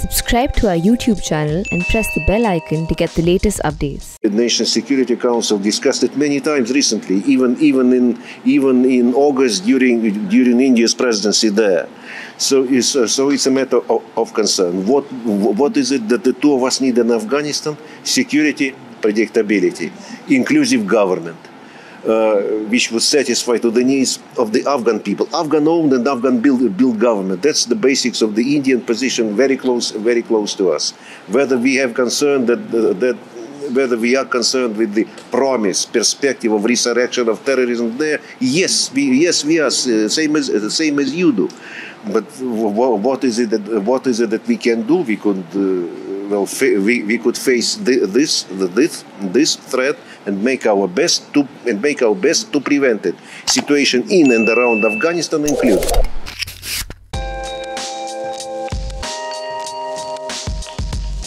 Subscribe to our YouTube channel and press the bell icon to get the latest updates. The National Security Council discussed it many times recently, even even in even in August during during India's presidency there. So it's uh, so it's a matter of, of concern. What what is it that the two of us need in Afghanistan? Security, predictability, inclusive government. Which would satisfy to the needs of the Afghan people, Afghan-owned and Afghan-built built government. That's the basics of the Indian position, very close, very close to us. Whether we have concern that uh, that whether we are concerned with the promise, perspective of resurrection of terrorism there, yes, we, yes, we are uh, same as uh, same as you do. But what is it that what is it that we can do? We could uh, well we, we could face this this this threat and make our best to and make our best to prevent it. Situation in and around Afghanistan included.